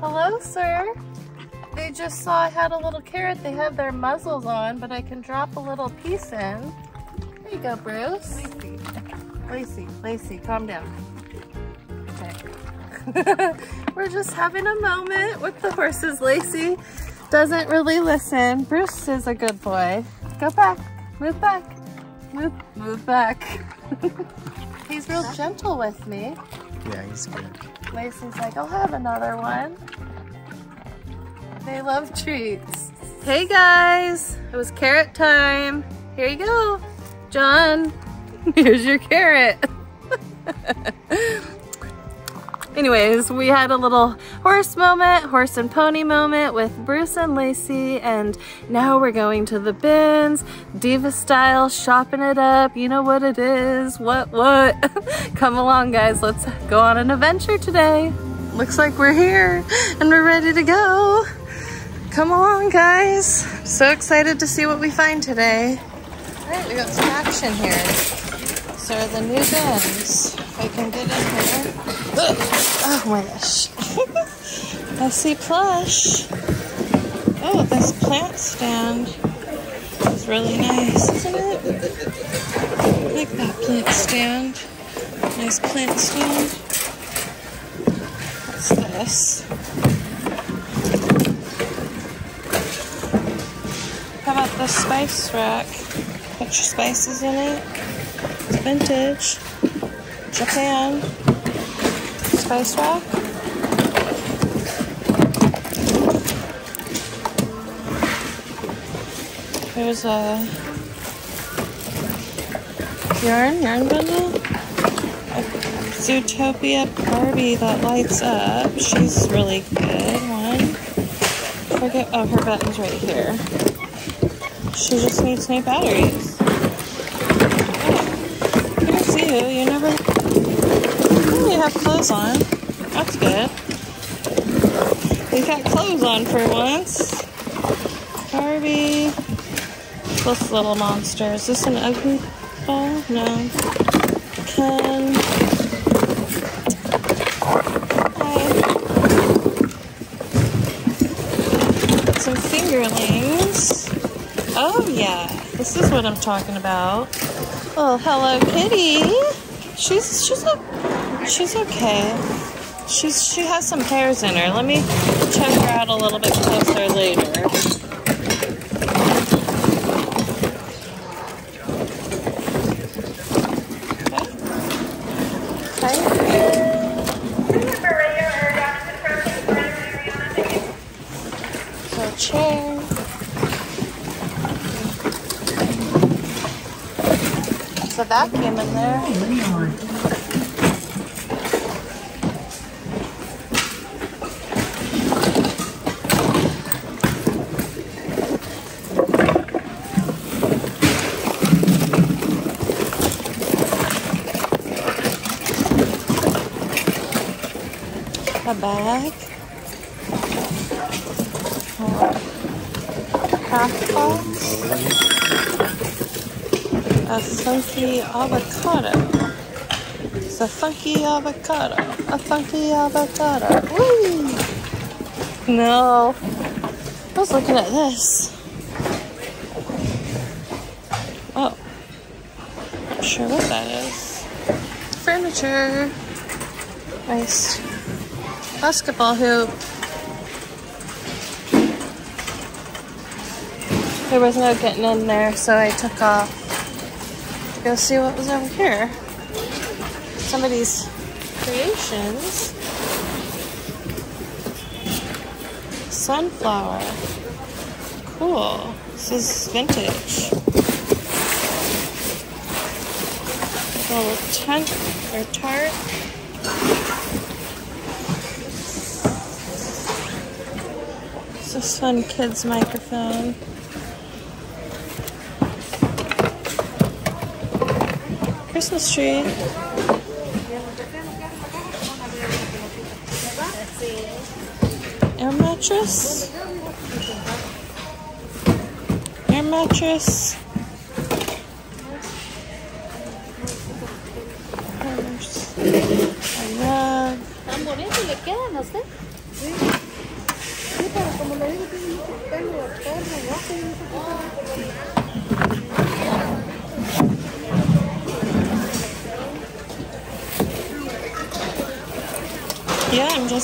Hello, sir. They just saw I had a little carrot. They had their muzzles on, but I can drop a little piece in. There you go, Bruce. Lacey. Lacey, Lacey, calm down. Okay. We're just having a moment with the horses. Lacey doesn't really listen. Bruce is a good boy. Go back, move back, move, move back. he's real gentle with me. Yeah, he's good. Lacey's like, I'll have another one. They love treats. Hey guys, it was carrot time. Here you go. John, here's your carrot. Anyways, we had a little horse moment, horse and pony moment with Bruce and Lacey, and now we're going to the bins, diva style, shopping it up. You know what it is. What, what? Come along, guys. Let's go on an adventure today. Looks like we're here and we're ready to go. Come along, guys. So excited to see what we find today. All right, we got some action here. So the new bins. If I can get in here. Oh my gosh. I see plush. Oh, this plant stand is really nice, isn't it? I like that plant stand. Nice plant stand. What's this? How about the spice rack? Put your spices in it. It's vintage. Japan spice rack. There's a yarn, yarn bundle. A Zootopia Barbie that lights up. She's really good one. Forget, oh, her button's right here. She just needs new batteries. Oh, didn't see you. You never have clothes on. That's good. You got clothes on for once. Barbie. This little monster. Is this an ugly ball? No. Ken. Hi. Some fingerlings. Oh yeah. This is what I'm talking about. Oh, Hello Kitty. She's she's a She's okay. She's she has some hairs in her. Let me check her out a little bit closer later. So a vacuum in there. Bag. Half. A funky avocado. It's a funky avocado. A funky avocado. Woo! No. I was looking at this. Oh. Not sure what that is. Furniture. Nice basketball hoop. There was no getting in there, so I took off to go see what was over here. Somebody's creations. Sunflower. Cool. This is vintage. A little tent or tart. This fun kid's microphone. Christmas tree. Air mattress. Air mattress.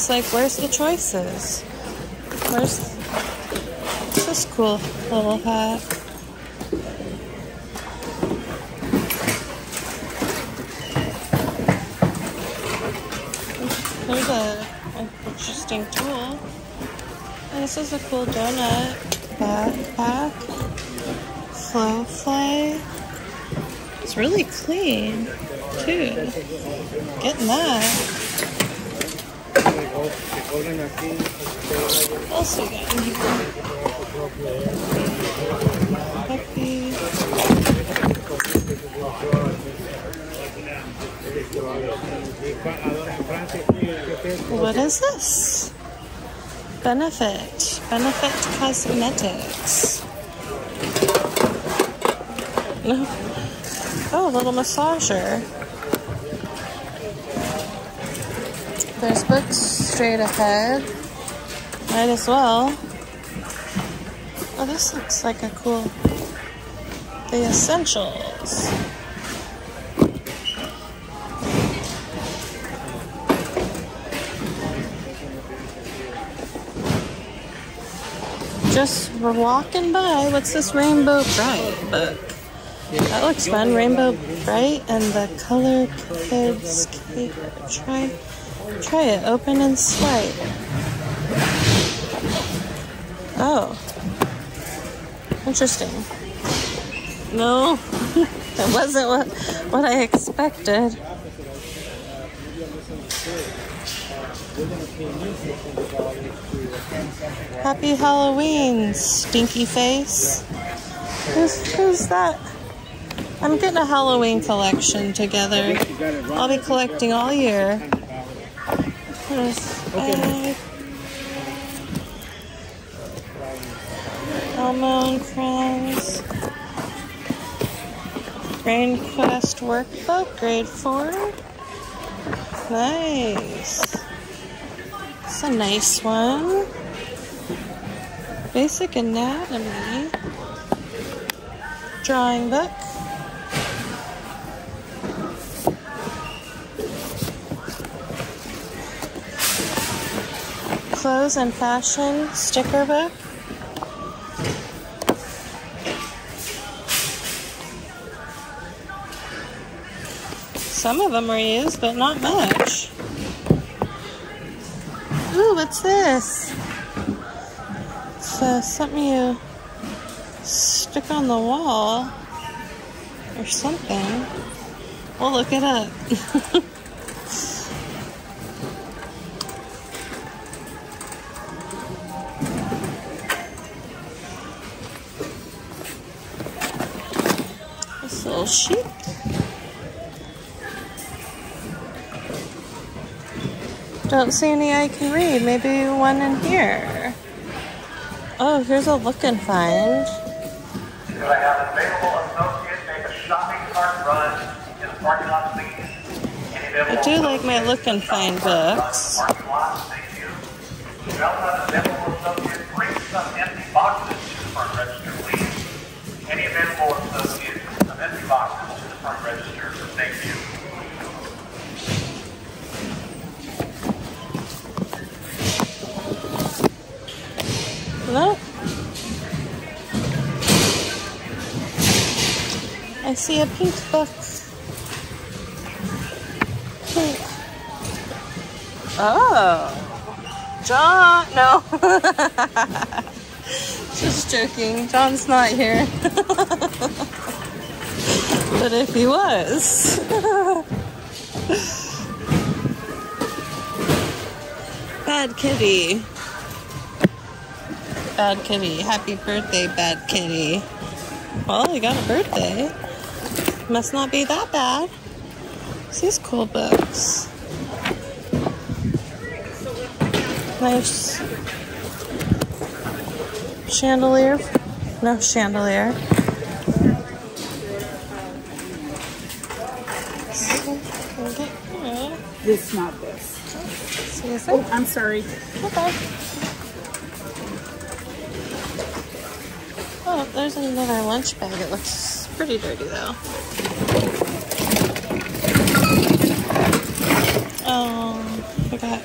Like, where's the choices? Where's this cool little hat? There's a, an interesting tool. And this is a cool donut backpack. Flow Fly. It's really clean, too. Getting that. Here. What is this? Benefit. Benefit Cosmetics. Oh, a little massager. There's books straight ahead. Might as well. Oh, this looks like a cool. The Essentials. Just we're walking by. What's this Rainbow Brite book? That looks fun. Rainbow Brite and the Color Kids Cake. Try, try it. Open and swipe. Oh, interesting. No, that wasn't what what I expected. Happy Halloween, stinky face. Who's, who's that? I'm getting a Halloween collection together. I'll be collecting all year. Uh, Elmo and Friends. Brain Quest Workbook, grade 4. Nice. It's a nice one. Basic Anatomy. Drawing book. Clothes and Fashion Sticker Book. Some of them are used, but not much. Ooh, what's this? It's something you stick on the wall or something. We'll look it up. sheep. Don't see any I can read. Maybe one in here. Oh, here's a look and find. I have an associate make a shopping cart run in the parking lot? I do like my look and find books. Any available associate, front register, thank you. No. I see a pink box. Pink. Oh. John, no. Just joking. John's not here. but if he was. Bad kitty. Bad kitty. Happy birthday, bad kitty. Well, he got a birthday. Must not be that bad. These cool books. Nice chandelier. No chandelier. This, not this. Excuse Oh. I'm sorry. Okay. Oh, there's another lunch bag. It looks pretty dirty though. Oh, I got,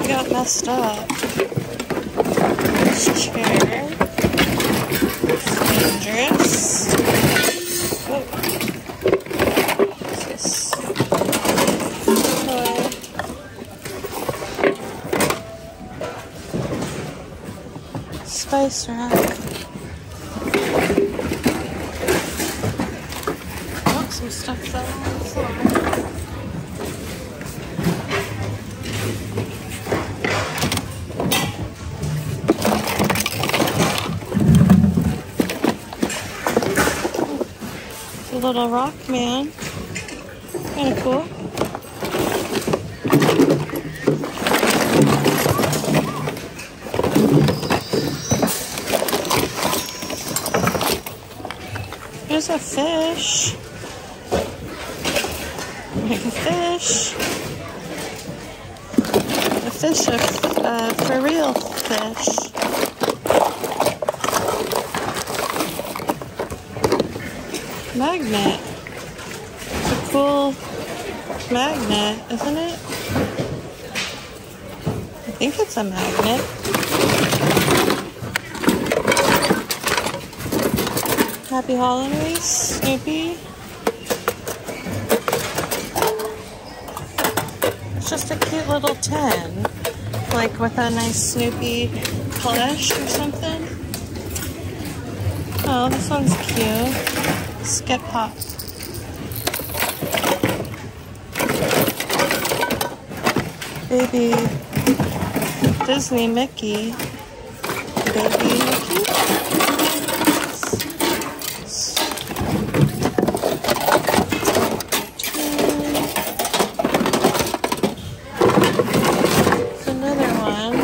I got messed up. This chair. It's dangerous. Oh. What's this? Toy. Spice rack. Some stuff little rock man. Kind of cool. A fish. Like a fish. A fish, a uh, for real fish. Magnet. It's a cool magnet, isn't it? I think it's a magnet. Happy holidays, Snoopy. It's just a cute little tin, like with a nice Snoopy plush or something. Oh, this one's cute. Skip. Baby Disney Mickey. Baby Mickey. There's another one.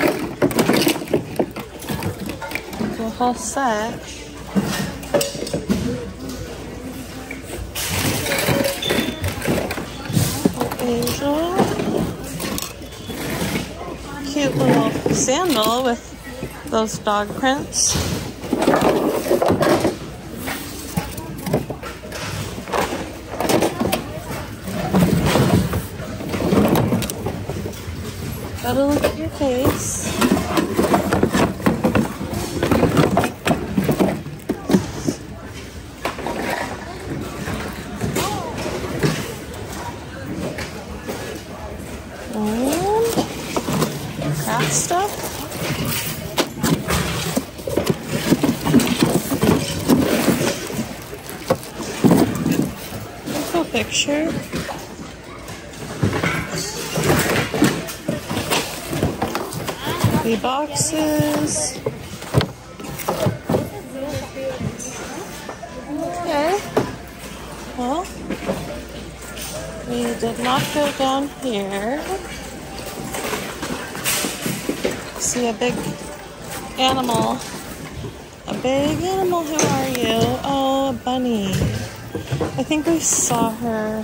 Set. Angel. Cute little sandal with those dog prints. Gotta look at your face. And craft stuff. Cool picture. The boxes. Okay. Well, we did not go down here. See a big animal. A big animal, who are you? Oh, a bunny. I think we saw her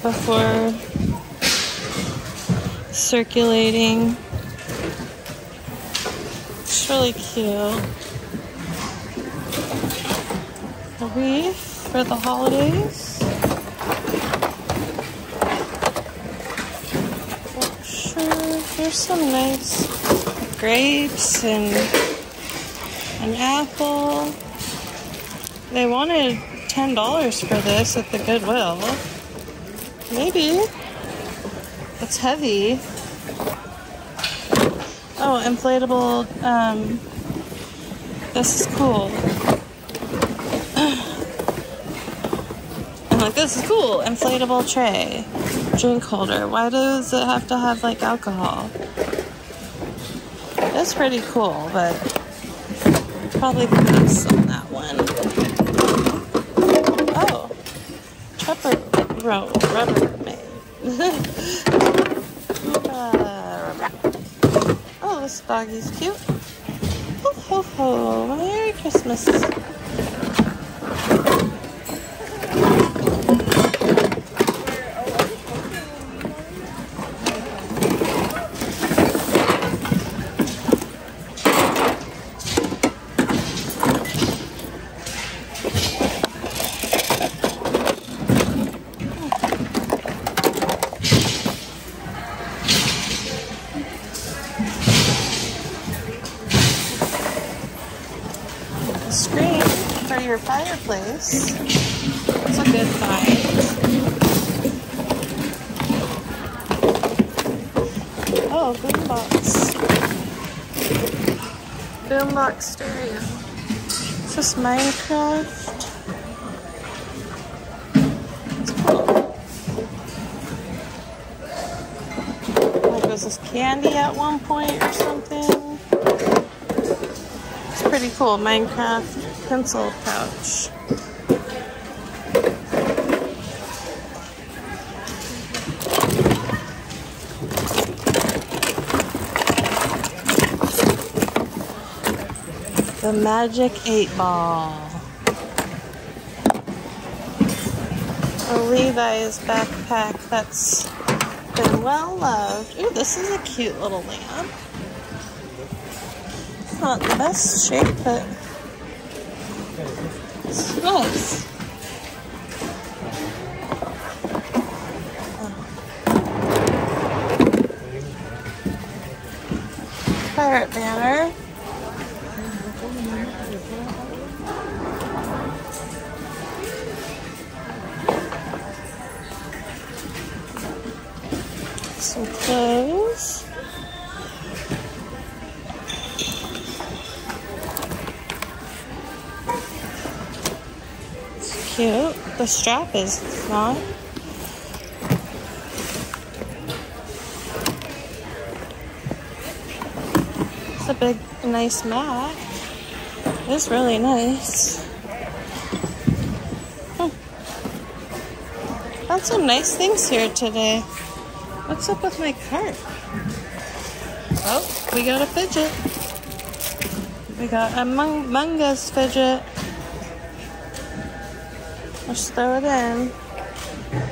before circulating. It's really cute. A wreath for the holidays. Sure, there's some nice grapes and an apple. They wanted ten dollars for this at the Goodwill. Maybe. It's heavy. Oh, inflatable. Um, this is cool. I'm like, this is cool. Inflatable tray, drink holder. Why does it have to have like alcohol? That's pretty cool, but probably pass on that one. Oh, rubber. Uh, Oh, this doggy's cute. Ho ho ho! Merry Christmas. Fireplace. It's a good find. Oh, boombox. Boombox stereo. Is this Minecraft? It's cool. Like, was this candy at one point or something? It's pretty cool. Minecraft pencil pouch. The Magic 8 Ball. A Levi's backpack that's been well loved. Ooh, this is a cute little lamp. It's not the best shape, but it's nice. Pirate banner. Some. It's cute. The strap is not. It's a big, nice mat. It's really nice. Hmm. Some nice things here today. What's up with my cart? Oh, we got a fidget. We got a Mung Mungus fidget. Let's throw it in.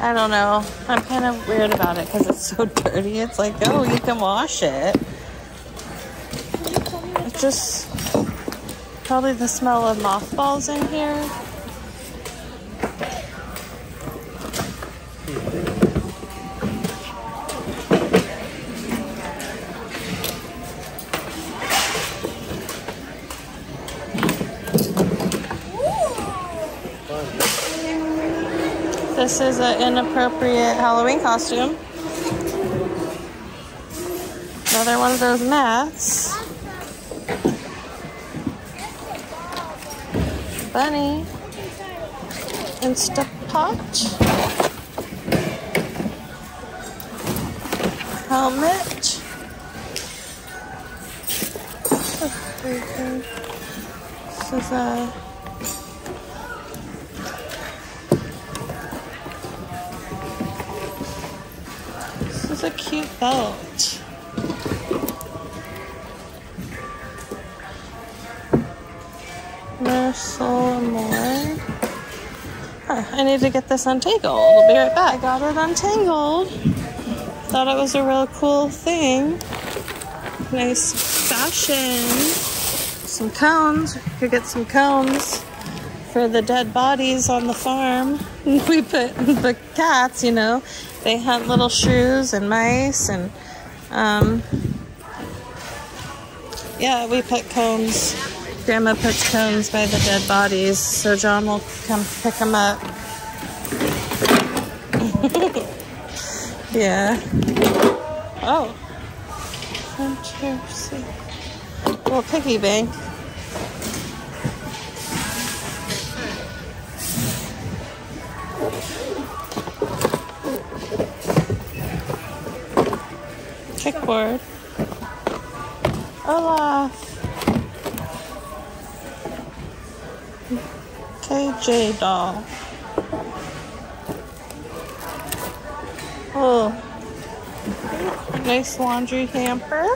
I don't know. I'm kind of weird about it because it's so dirty. It's like, oh, you can wash it. It's just probably the smell of mothballs in here. This is an inappropriate Halloween costume. Another one of those mats. Bunny. Instapot. Helmet. This is a cute belt. Marisol more. Huh, I need to get this untangled. I'll be right back. I got it untangled. Thought it was a real cool thing. Nice fashion. Some cones. Could get some cones for the dead bodies on the farm. We put the cats, you know, they hunt little shrews and mice and um, yeah, we put cones. Grandma puts cones by the dead bodies, so John will come pick them up. yeah. Oh. Little piggy bank. Kickboard. Olaf. KJ doll. Oh. Nice laundry hamper.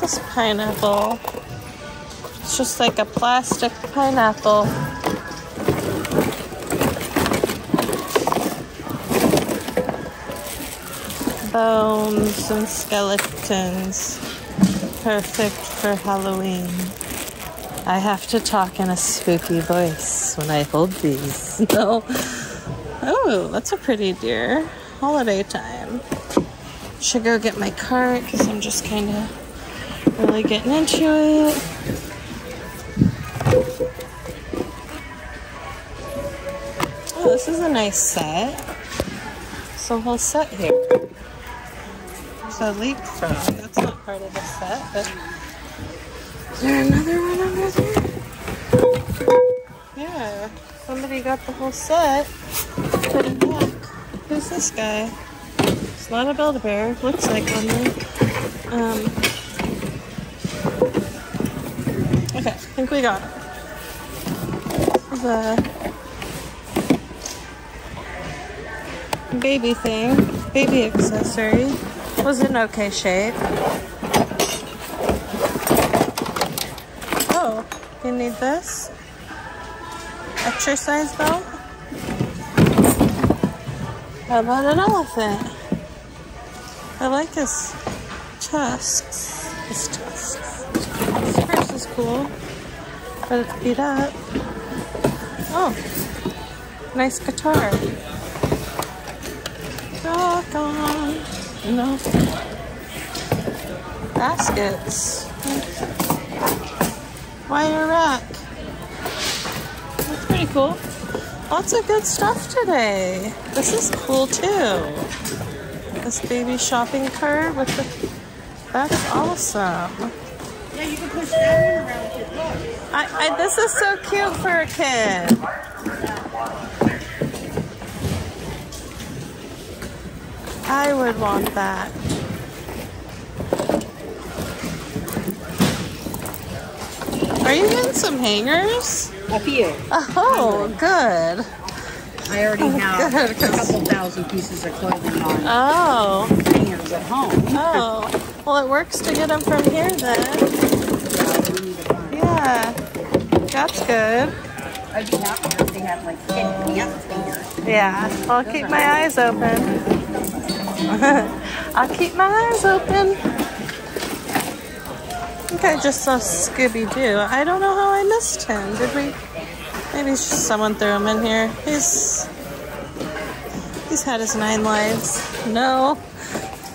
This pineapple? It's just like a plastic pineapple. Bones and skeletons. Perfect for Halloween. I have to talk in a spooky voice when I hold these. No. Oh, that's a pretty deer. Holiday time. Should go get my cart because I'm just kind of Really getting into it. Oh, this is a nice set. So whole set here. So leapfrog. That's not part of the set, but is there another one under there? Yeah. Somebody got the whole set. Put it back. Who's this guy? It's not a Build-A-Bear. Looks like one though. Um, okay, I think we got it. The baby thing, baby accessory, was in okay shape. Oh, you need this? Exercise belt? How about an elephant? I like his tusks. His tusks. This purse is cool, but it's beat up. Oh, nice guitar. Rock on. No. Baskets. Wire rack. That's pretty cool. Lots of good stuff today. This is cool too. This baby shopping cart with the. That's awesome. Yeah, you can push that one around with your foot. I, I, this is so cute for a kid. I would want that. Are you getting some hangers? A few. Oh, good. I already oh, have good, a couple thousand pieces of clothing on Oh, hangers at home. oh. Well, it works to get them from here then. Yeah, we need to find. Yeah, that's good. I'd be happy if they had like 10 pants hangers. Yeah, I'll keep my eyes open. I'll keep my eyes open. I think I just saw Scooby Doo. I don't know how I missed him. Did we? Maybe just someone threw him in here. He's he's had his nine lives. No.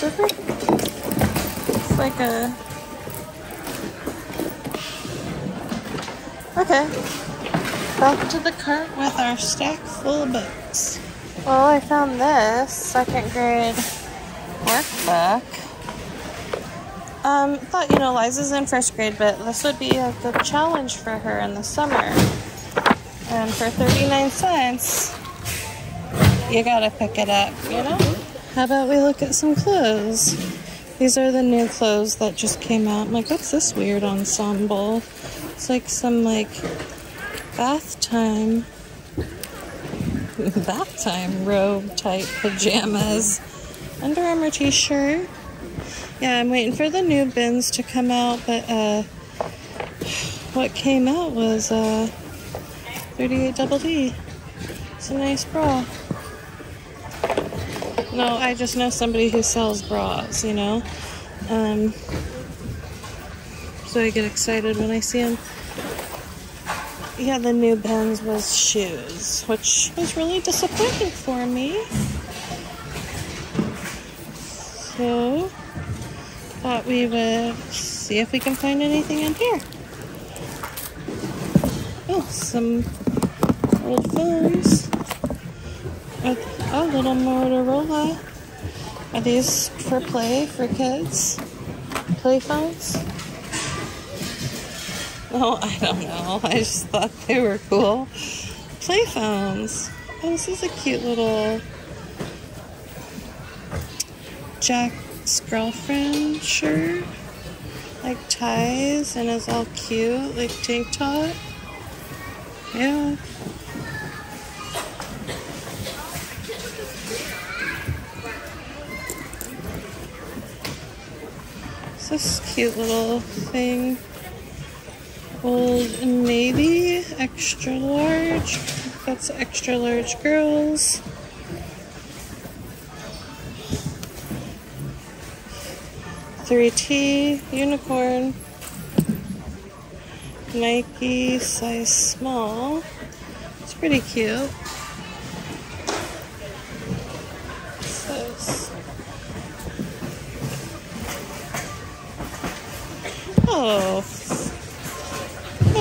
Did we? It's like a. Okay. Back to the cart with our stack full of books. Well, I found this second grade workbook. Um, thought, you know, Liza's in first grade, but this would be a good challenge for her in the summer. And for 39 cents, you gotta pick it up, you know? How about we look at some clothes? These are the new clothes that just came out. I'm like, what's this weird ensemble? It's like some, like, bath time bath time robe type pajamas Under Armour t-shirt. Yeah i'm waiting for the new bins to come out but uh what came out was uh 38 double d. It's a nice bra. No i just know somebody who sells bras you know? Um so i get excited when i see them yeah, the new bins was shoes, which was really disappointing for me. So, thought we would see if we can find anything in here. Oh, some old phones. A little Motorola. Are these for play for kids? Play phones? Oh, I don't know. I just thought they were cool. Play phones. Oh, this is a cute little Jack's girlfriend shirt. Like ties and is all cute, like tank top. Yeah. It's this cute little thing. Old Navy, extra large. That's extra large girls. Three T unicorn. Nike size small. It's pretty cute. Oh.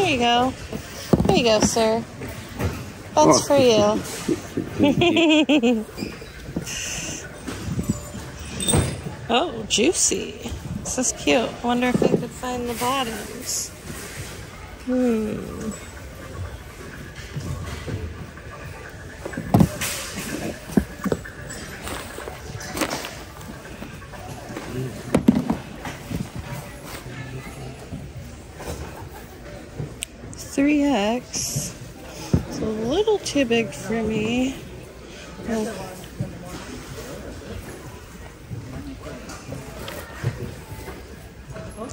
There you go. There you go, sir. That's for you. oh, juicy. This is cute. I wonder if I could find the bottoms. Hmm. Three X. It's a little too big for me. Oh.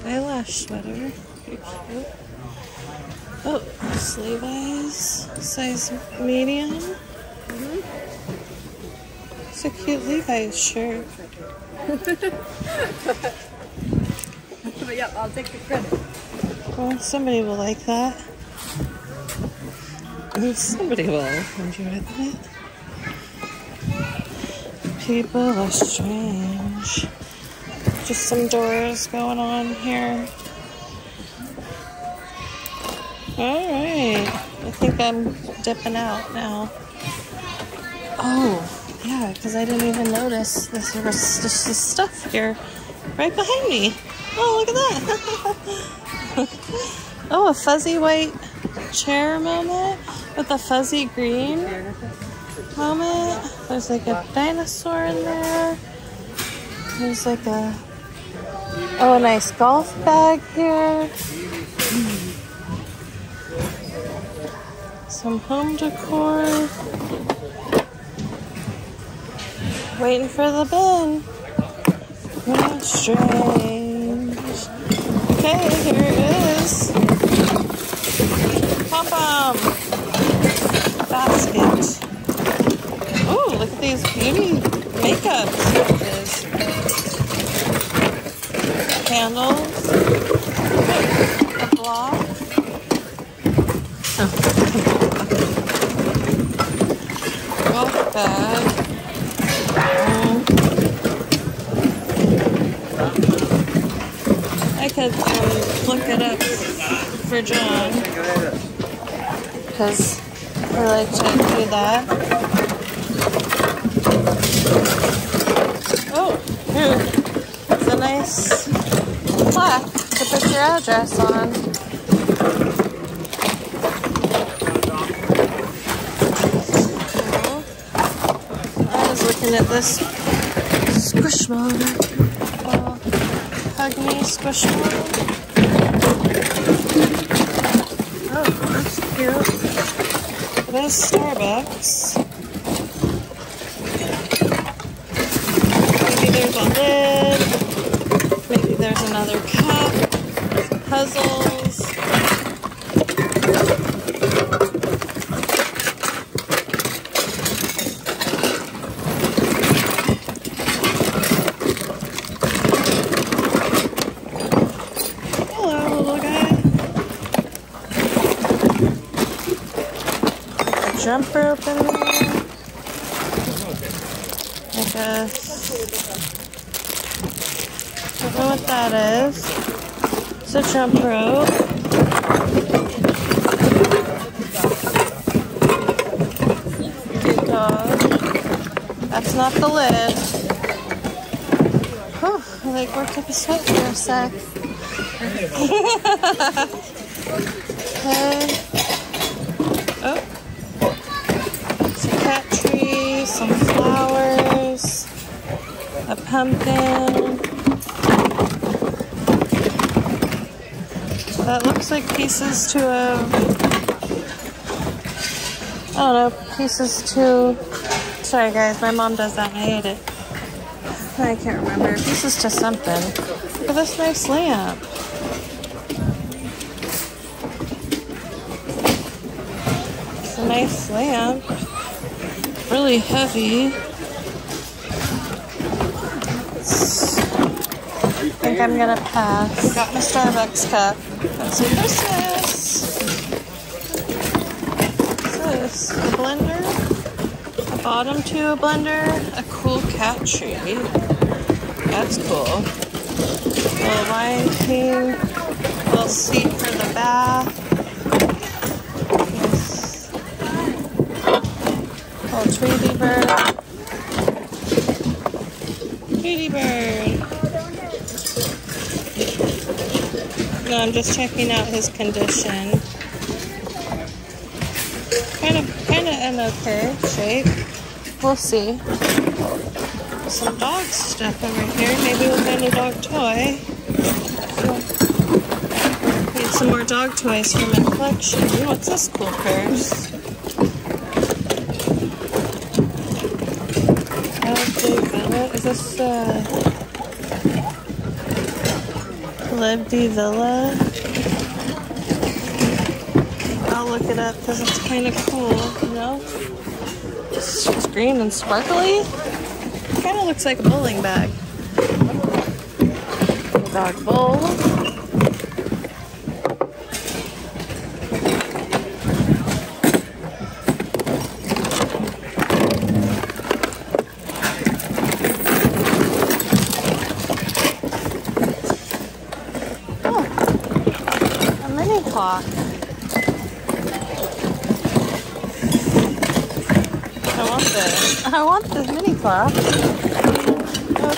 Eyelash sweater. Oh, it's Levi's size medium. Mm-hmm. It's a cute Levi's shirt. But yep, I'll take the credit. Well, somebody will like that. Somebody will enjoy that. People are strange. Just some doors going on here. Alright. I think I'm dipping out now. Oh, yeah, because I didn't even notice this, this stuff here right behind me. Oh, look at that. oh, a fuzzy white chair moment with a fuzzy green moment. There's like a dinosaur in there. There's like a oh, a nice golf bag here. Some home decor. Waiting for the bin. Strange. Okay, here it is. Pom pom basket. Oh, look at these beauty makeup switches. Candles. A block. Golf bag. Um, I could um, look it up for John because I like to do that. Oh. Hmm. It's a nice plaque to put your address on. I was looking at this squishmallow. Oh, hug me, squishmallow. Oh, that's cute. It is Starbucks. Maybe there's a lid. Maybe there's another cup. Puzzles. Hello, little guy. A jump rope in there. Like a. Don't know what that is. It's a jump rope. That's not the lid. Whew, I like worked up a sweat for a sec. Okay. Oh. Some cat tree, some flowers, a pumpkin. That looks like pieces to a. I don't know, pieces to. Sorry guys, my mom does that I hate it. I can't remember. Pieces to something. Look at this nice lamp. It's a nice lamp. Really heavy. Think I'm gonna pass. Got my Starbucks cup. That's for Christmas. What's this? A blender? A bottom to a blender? A cool cat tree. That's cool. Little Lion King little seat for the bath. Nice. Little Tweety bird. Tweety bird. No, I'm just checking out his condition. Kind of, kind of in okay shape. We'll see. Some dog stuff over here. Maybe we'll find a dog toy. Need some more dog toys for my collection. What's this cool purse? Is this uh Libdy Villa? I'll look it up because it's kind of cool, you know? It's green and sparkly. Kind of looks like a bowling bag. Dog bowl. Oh, a mini clock. I want this. I want Oh,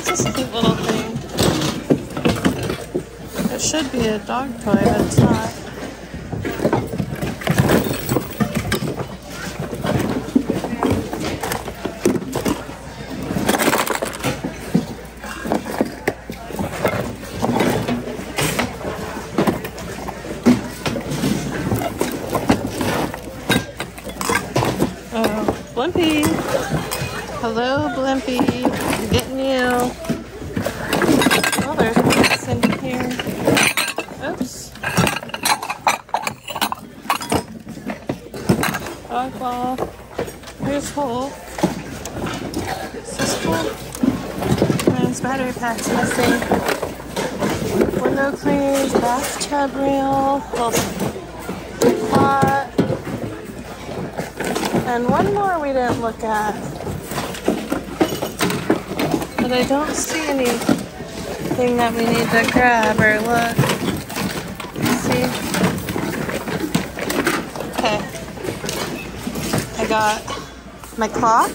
it's cute little thing. It should be a dog toy, but it's not. Oh, Blimpy. Hello, Blimpy. I'm getting you. Oh, there's what's in here. Oops. Dog ball. Here's hole. Is this cool? Mine's battery pack's missing. Window cleaners, bathtub rail, little pot. And one more we didn't look at. But I don't see anything that we need to grab or look. See? Okay. I got my clock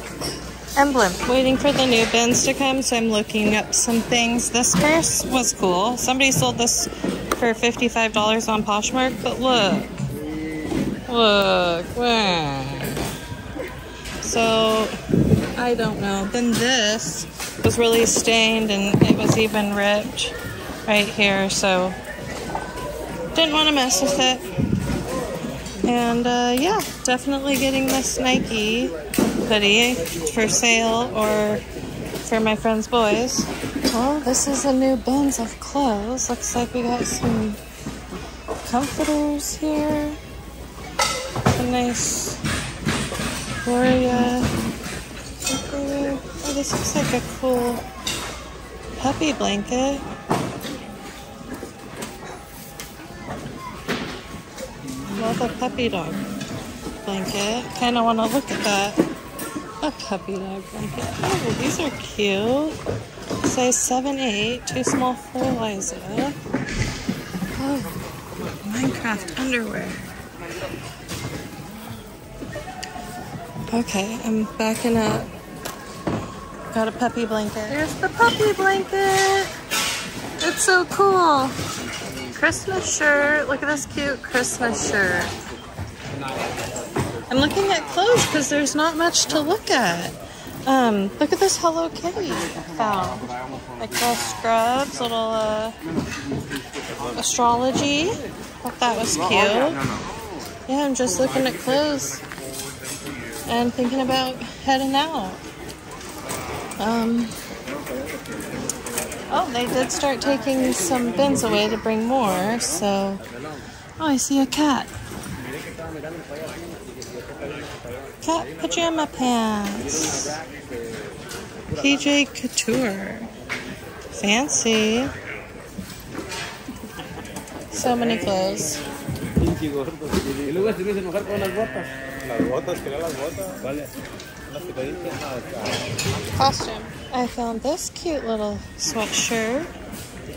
blimp. Waiting for the new bins to come, so I'm looking up some things. This purse was cool. Somebody sold this for $55 on Poshmark, but look. Look. Wow. So, I don't know. Then this was really stained and it was even ripped right here, so didn't want to mess with it. And uh, yeah, definitely getting this Nike hoodie for sale or for my friend's boys. Well, this is a new bins of clothes. Looks like we got some comforters here. A nice Gloria. Oh, this looks like a cool puppy blanket. Love a puppy dog blanket. Kind of want to look at that. A puppy dog blanket. Oh, these are cute. Size 7 8, too small for Eliza. Oh, Minecraft underwear. Okay, I'm backing up. Got a puppy blanket. There's the puppy blanket. It's so cool. Christmas shirt. Look at this cute Christmas shirt. I'm looking at clothes because there's not much to look at. Um, look at this Hello Kitty found. Like little scrubs, little uh, astrology. Thought that was cute. Yeah, I'm just looking at clothes and thinking about heading out. Um, oh, they did start taking some bins away to bring more, so. Oh, I see a cat. Cat pajama pants. PJ Couture. Fancy. So many clothes. Pinche gordo. Y luego se me hizo enojar con las botas. Las quería las botas. Vale. Las que te dije. Costume. I found this cute little sweatshirt.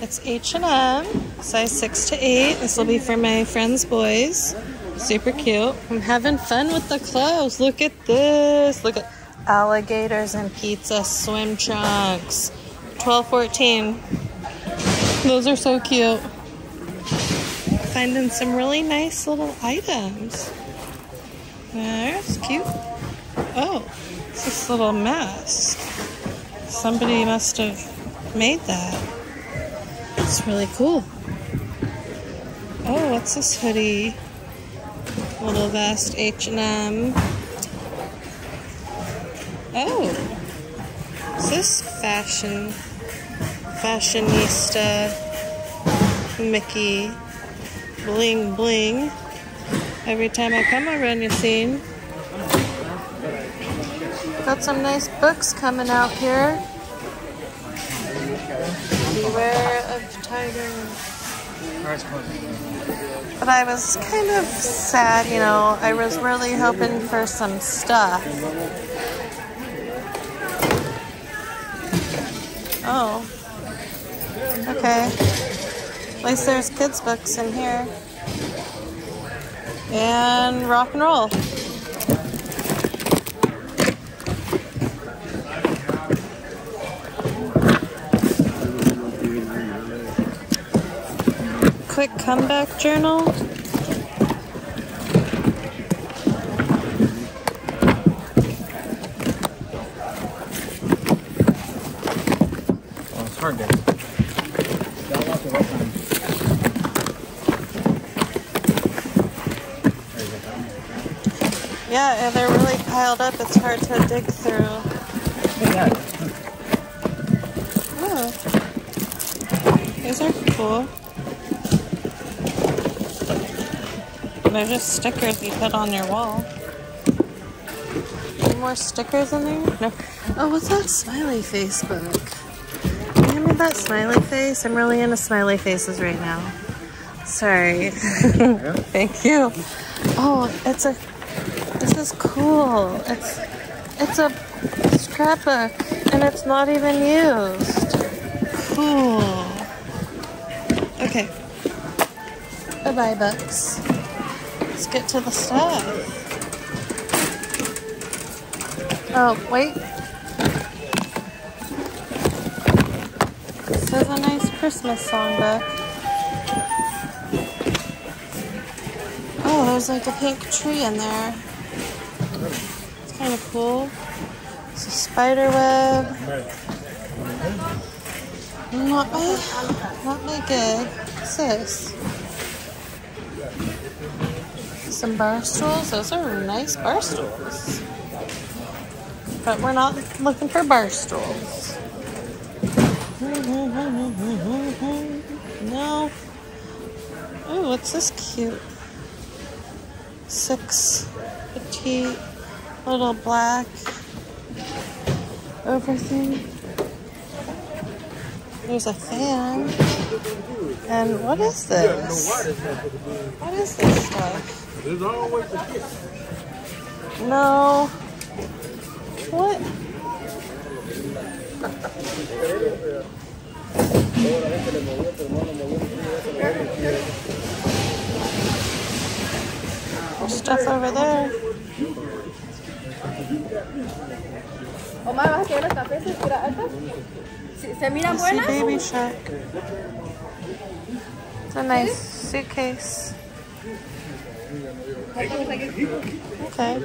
It's H&M, size 6 to 8. This will be for my friends' boys. Super cute. I'm having fun with the clothes. Look at this. Look at alligators and pizza swim trunks. 12.14. Those are so cute. Finding some really nice little items. There's cute. Oh, it's this little mask. Somebody must have made that. It's really cool. Oh, what's this hoodie? Little vest, H&M. Oh, is this fashion? Fashionista Mickey bling bling. Every time I come around your scene. Got some nice books coming out here. Beware of tigers. But I was kind of sad, you know. I was really hoping for some stuff. Oh. Okay. At least there's kids' books in here. And rock and roll. Quick comeback journal. Oh, it's hard there. Y'all watch it what time? Yeah, and they're really piled up. It's hard to dig through. Yeah. Oh. These are cool. They're just stickers you put on your wall. Any more stickers in there? No. Oh, what's that smiley face book? Hand that smiley face? I'm really into smiley faces right now. Sorry. Thank you. Oh, it's a. Is cool. It's it's a scrapbook and it's not even used. Cool. Okay. Bye bye, books. Let's get to the stuff. Oh, wait. This is a nice Christmas songbook. Oh, there's like a pink tree in there. It's kind of cool. It's a spider web. Not my, not my good. This? Some bar stools. Those are nice bar stools. But we're not looking for bar stools. No. Oh, what's this cute? Six petite little black everything. There's a fan. And what is this? What is this stuff? There's always a kid. No. What? There's stuff over there. Omar, ¿vas a querer los cafés de altura alta? ¿Se, se miran I see? Baby Shark. It's a nice suitcase. Okay,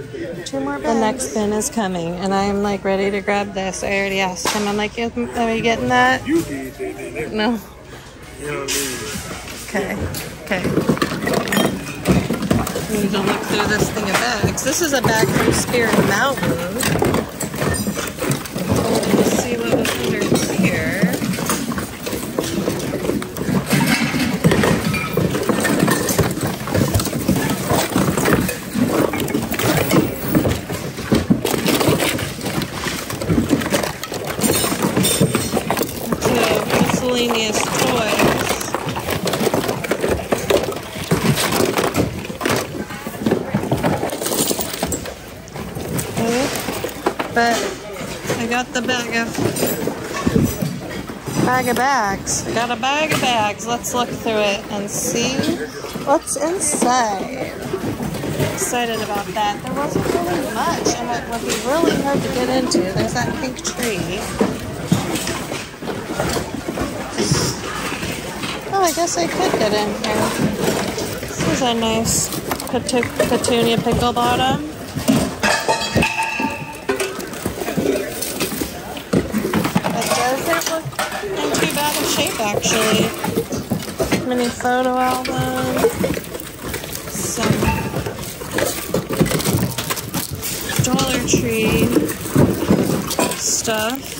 two more The next bin is coming, and I'm like ready to grab this. I already asked him. I'm like, "Is- are you getting that? You did, they did. No. You know what I Okay. mean? Okay. Need to look through this thing of bags. This is a bag from Spirit Mountain. Let's see what was under here. It's a miscellaneous toys. But I got the bag of Bag of bags. We got a bag of bags. Let's look through it and see what's inside. Excited about that. There wasn't really much, and it would be really hard to get into. There's that pink tree. Oh, I guess I could get in here. This is a nice petu- petunia pickle bottom. It doesn't look in too bad a shape, actually. Mini photo album. Some Dollar Tree stuff.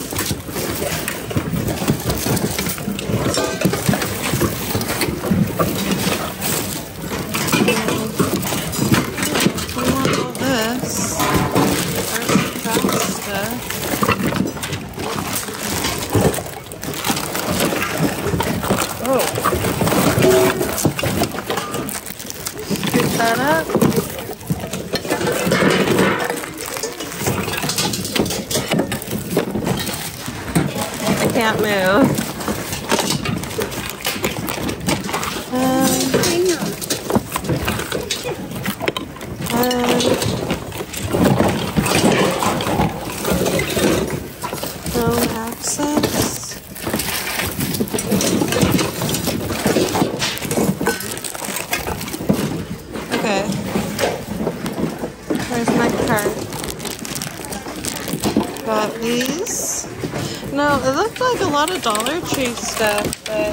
We want all this. There's that stuff. Oh. Scoop that up. I can't move. Um, um, no access. Okay. Where's my card? Got these. No, it looked like a lot of Dollar Tree stuff, but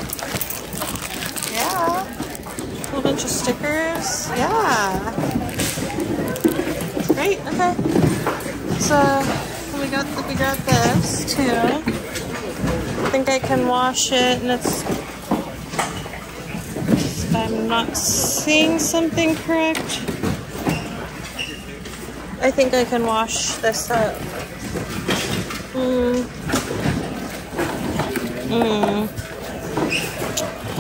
yeah. A whole bunch of stickers. Yeah. Great, okay. So we got the, we got this too. I think I can wash it and it's if I'm not seeing something correct. I think I can wash this up. Hmm. Hmm.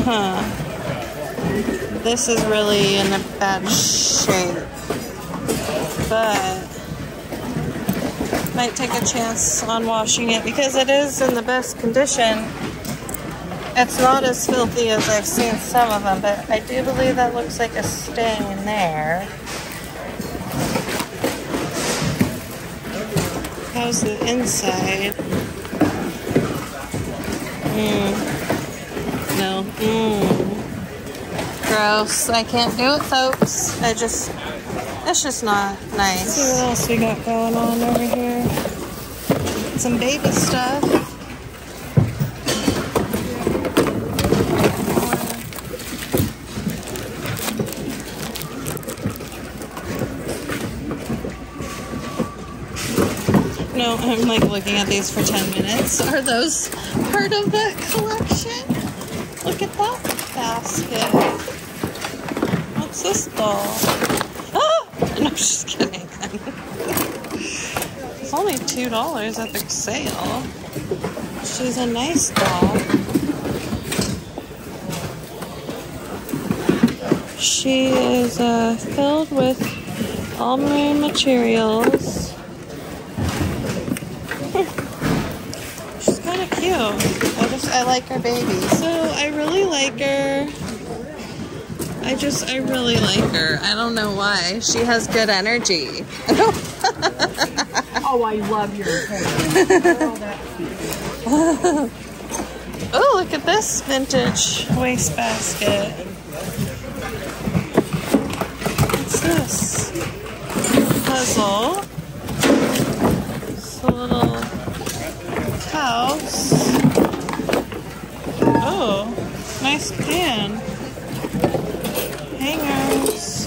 Huh. This is really in a bad shape. But might take a chance on washing it because it is in the best condition. It's not as filthy as I've seen some of them, but I do believe that looks like a stain there. How's the inside? Mm. No. Mm. Gross. I can't do it, folks. I just, it's just not nice. see what else we got going on over here. Some baby stuff. No, I'm like looking at these for 10 minutes. Are those part of the collection? Look at that basket. What's this doll? Ah! No, I'm just kidding. it's only $2 at the sale. She's a nice doll. She is uh, filled with all marine materials. She's kind of cute. I just I like her baby. So I really like her. I just I really like her. I don't know why. She has good energy. Oh, I love your hair. oh, look at this vintage wastebasket. What's this? Puzzle. It's a little house. Oh, nice pan. Hangers.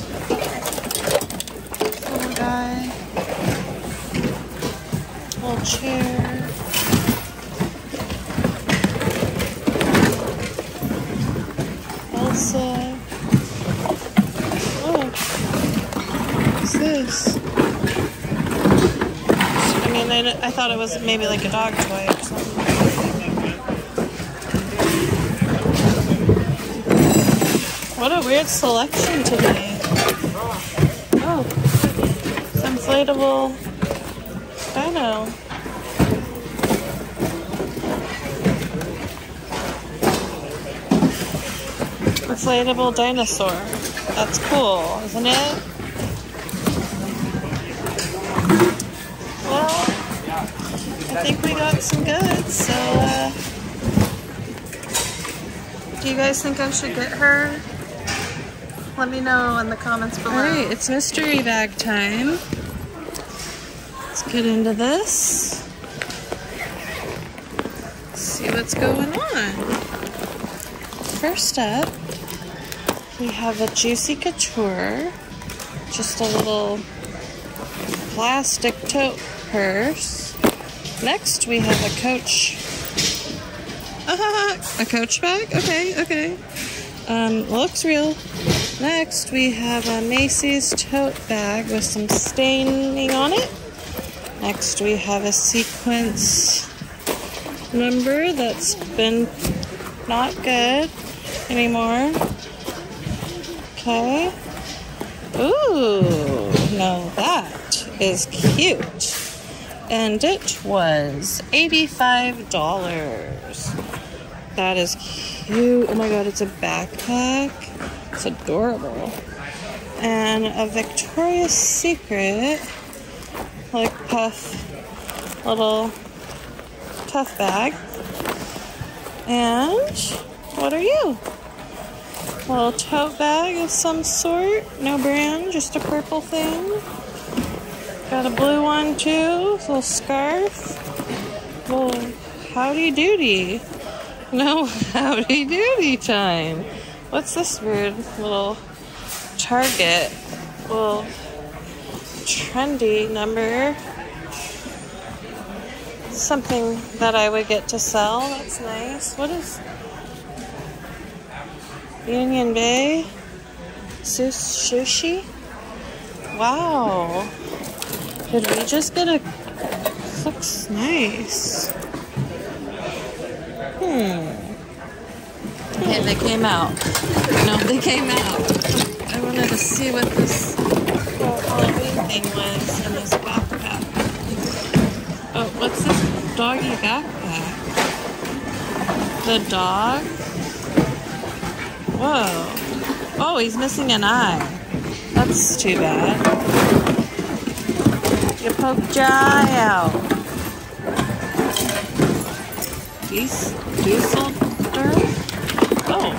Little guy. Little chair. Elsa. Oh, what's this? I mean, I, I thought it was maybe like a dog toy weird selection today. Oh, it's inflatable dino. Inflatable dinosaur. That's cool, isn't it? Well, I think we got some goods, so uh, do you guys think I should get her let me know in the comments below. Alright, it's mystery bag time. Let's get into this. See what's going on. First up, we have a Juicy Couture. Just a little plastic tote purse. Next, we have a Coach. a Coach bag? Okay, okay. Um, looks real. Next, we have a Macy's tote bag with some staining on it. Next, we have a sequence number that's been not good anymore. Okay. Ooh, now that is cute. And it was $85. That is cute. Oh my god, it's a backpack. It's adorable. And a Victoria's Secret, like puff, little puff bag. And what are you? A little tote bag of some sort. No brand, just a purple thing. Got a blue one too. Little scarf. Little howdy doody. No howdy doody time. What's this weird little Target? Little trendy number. Something that I would get to sell. That's nice. What is Union Bay? Sushi? Wow. Did we just get a. Looks nice. Hmm. Okay, they came out. No, they came out. I wanted to see what this Halloween thing was in this backpack. Oh, what's this doggy backpack? The dog? Whoa. Oh, he's missing an eye. That's too bad. You poked your eye out. Geese? Dusseldorf? Oh.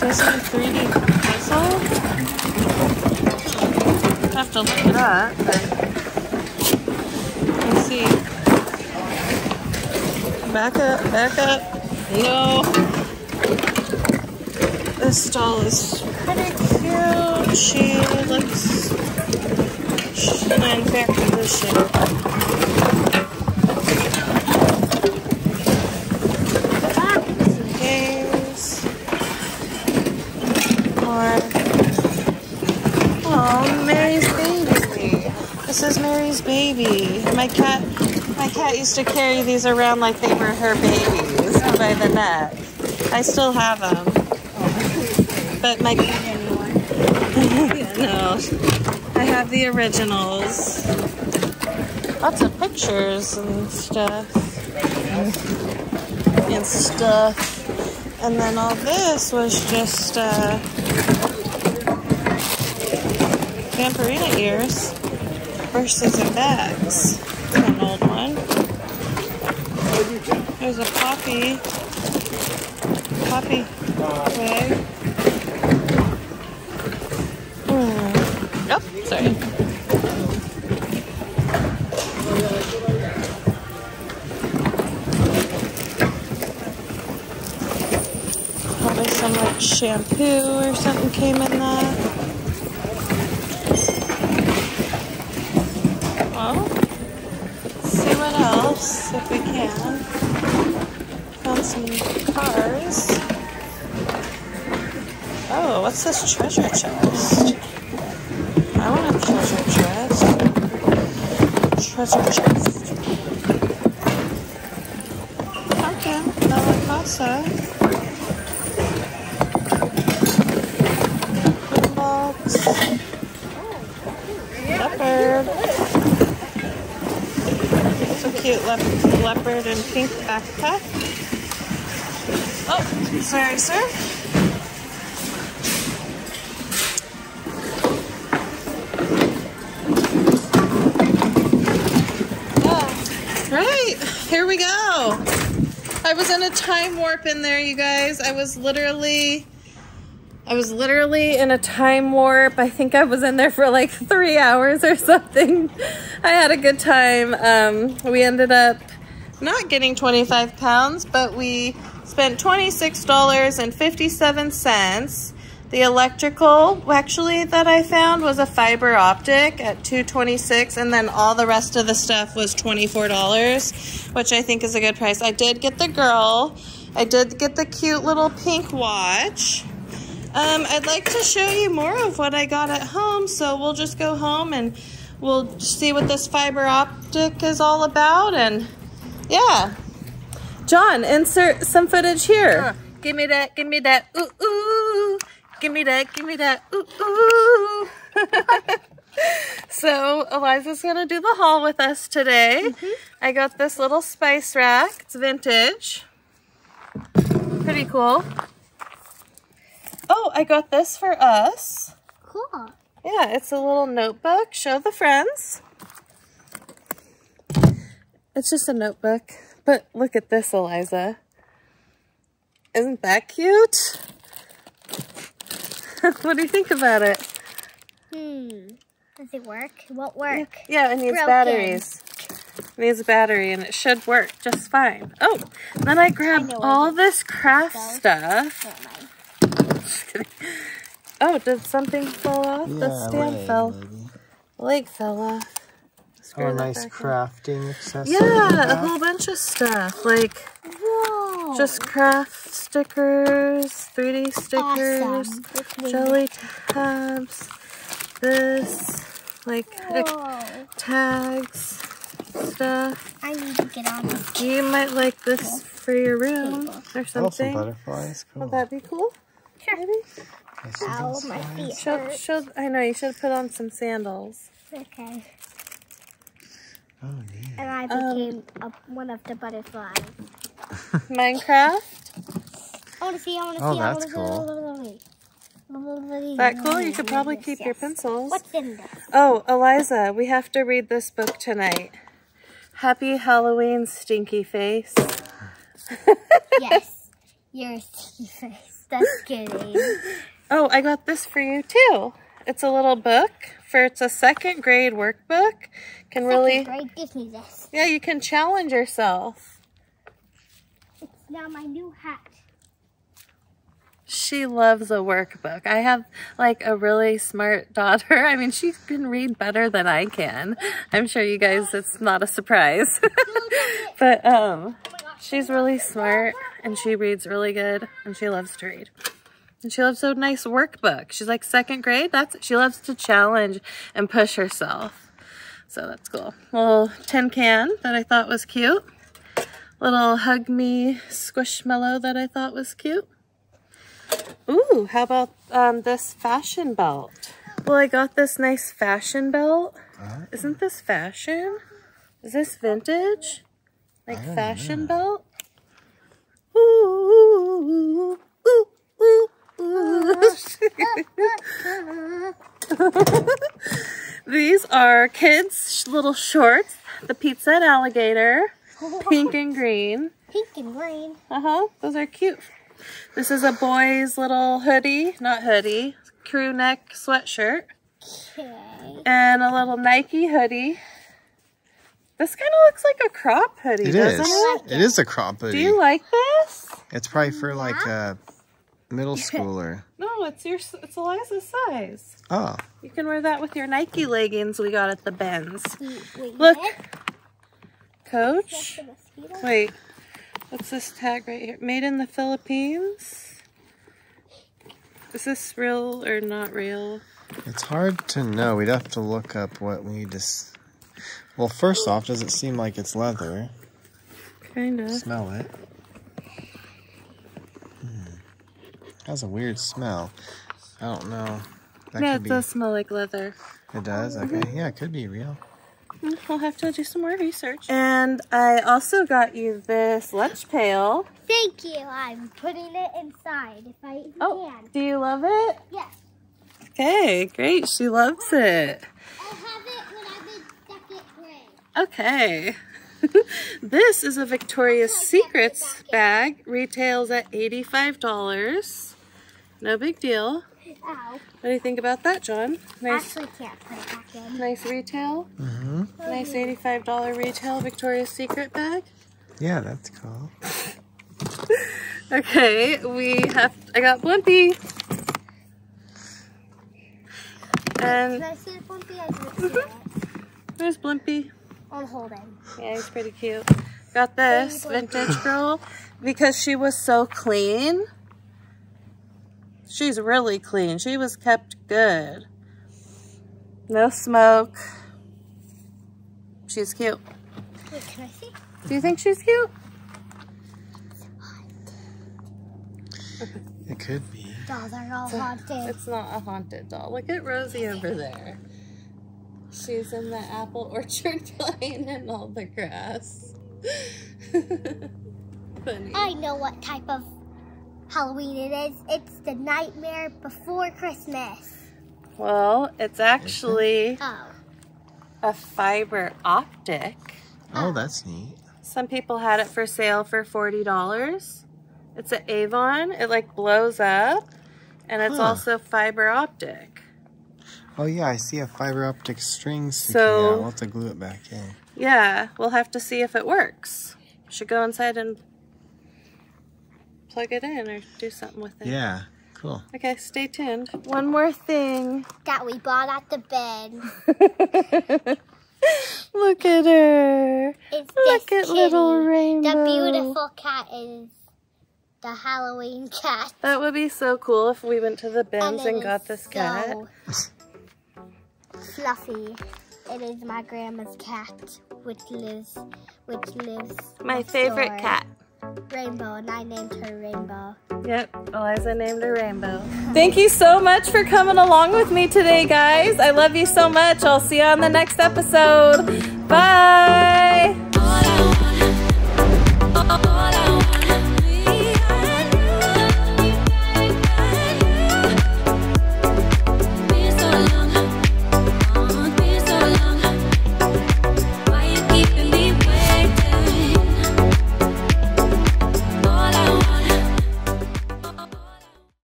Disney 3D puzzle? Have to look it up, but let's see. Back up, back up. No. This doll is pretty cute. She looks she's in fair condition games. More. Oh, Mary's baby. Baby. My cat, my cat used to carry these around like they were her babies by the neck. I still have them. But my no, I have the originals. Lots of pictures and stuff. And stuff. And then all this was just uh, Vampirina ears versus and bags. That's an old one. There's a poppy. Poppy wig. Hmm. Oh, sorry. Probably some like shampoo or something came in that. Well, see if we can. Found some cars. Oh, what's this treasure chest? I want a treasure chest. Treasure chest. leopard and pink backpack. Oh, sorry, sir. Oh. Right, here we go. I was in a time warp in there, you guys. I was literally I was literally in a time warp. I think I was in there for like three hours or something. I had a good time. Um, we ended up not getting 25 pounds, but we spent $26.57. The electrical, actually, that I found was a fiber optic at 226 and then all the rest of the stuff was $24, which I think is a good price. I did get the girl. I did get the cute little pink watch. Um, I'd like to show you more of what I got at home, so we'll just go home and we'll see what this fiber optic is all about and yeah. John, insert some footage here. Give me that, give me that, ooh, ooh. Give me that, give me that, ooh, ooh. so Eliza's gonna do the haul with us today. Mm-hmm. I got this little spice rack. It's vintage. Pretty cool. Oh, I got this for us. Cool. Yeah, it's a little notebook. Show the friends. It's just a notebook. But look at this, Eliza. Isn't that cute? what do you think about it? Hmm. Does it work? It won't work. Yeah, it needs Broken. batteries. It needs a battery and it should work just fine. Oh, then I grabbed where all this craft stuff. Never mind. Just kidding. Oh, did something fall off? the stand fell. Leg fell off. Screw Oh, that nice back in. crafting accessories. Yeah, a whole bunch of stuff. Like Whoa. just craft stickers, 3D stickers, awesome. Jelly tabs, this, like Whoa. tags, stuff. I need to get on this. You might like this for your room or Oh, some something. butterflies. Cool. Would that be cool? Sure. Maybe. This is Ow, my inside. feet Show, hurt. show, I know, you should put on some sandals. Okay. Oh, neat. And I Um, became a, one of the butterflies. Minecraft? I want to see. I want to Oh, see. I that's want to. That cool? You could probably keep your pencils. What's in this? Oh, Eliza, we have to read this book tonight. Happy Halloween, Stinky Face. yes. You're a sticky face. That's kidding. Oh, I got this for you too. It's a little book for it's a second grade workbook. Can really grade, give me this. Yeah, you can challenge yourself. It's now my new hat. She loves a workbook. I have like a really smart daughter. I mean, she can read better than I can. I'm sure you guys it's not a surprise. but um she's really smart and she reads really good and she loves to read. And she loves a nice workbook. She's like second grade. That's she loves to challenge and push herself. So that's cool. Little tin can that I thought was cute. Little hug me squishmallow that I thought was cute. Ooh, how about um, this fashion belt? Well, I got this nice fashion belt. Isn't this fashion? Is this vintage? Like fashion belt? Ooh, ooh, ooh, ooh, ooh. These are kids' little shorts. The pizza and alligator, pink and green. Pink and green. Uh-huh, those are cute. This is a boy's little hoodie, not hoodie, crew neck sweatshirt, Okay. and a little Nike hoodie. This kind of looks like a crop hoodie, It doesn't is. it? It is a crop hoodie. Do you like this? It's probably for like a middle schooler. No, it's your it's Eliza's size. Oh, You can wear that with your Nike leggings we got at the bins. Wait, wait, Look. Coach. That's a mosquito? Wait, what's this tag right here? Made in the Philippines. Is this real or not real? it's hard to know. We'd have to look up what we just. Well, first off, does it seem like it's leather? Kind of. Smell it. Hmm. Has a weird smell. I don't know. That Yeah, could it be. does smell like leather. It does. Okay. Mm-hmm. Yeah, it could be real. Mm, we'll have to do some more research. And I also got you this lunch pail. Thank you. I'm putting it inside if I even Oh, can. do you love it? Yes. Okay, great. She loves it. I'll have it when I'm in second grade. Okay. this is a Victoria's Secrets bag. Retails at $85. No big deal. Ow. What do you think about that, John? Nice, Actually can't put it back in. nice retail. Mm-hmm. Nice $85 retail Victoria's Secret bag. Yeah, that's cool. Okay, we have, I got Blimpy. Can I see the Blimpy? I didn't see it. there's Blimpy. I'm holding. Yeah, he's pretty cute. Got this vintage girl because she was so clean. She's really clean. She was kept good. No smoke. She's cute. Wait, can I see? Do you think she's cute? It could be. Dolls are all haunted. It's not a haunted doll. Look at Rosie over there. She's in the apple orchard playing in all the grass. Funny. I know what type of Halloween it is. It's the nightmare before Christmas. Well, it's actually Oh. a fiber optic. Oh, oh, that's neat. Some people had it for sale for $40. It's an Avon. It like blows up and it's Huh. also fiber optic. Oh yeah, I see a fiber optic string sticking So- out. We'll have to glue it back in. Yeah, we'll have to see if it works. Should go inside and plug it in or do something with it. Yeah, cool. Okay, stay tuned. One more thing. That we bought at the bin. Look at her. It's Look this at little kitty. Rainbow. The beautiful cat is the Halloween cat. That would be so cool if we went to the bins it and got this cat. Fluffy. It is my grandma's cat, which lives, which lives. My favorite door. cat. Rainbow, and I named her Rainbow. Yep, Eliza named her Rainbow. Thank you so much for coming along with me today, guys. I love you so much. I'll see you on the next episode. Bye.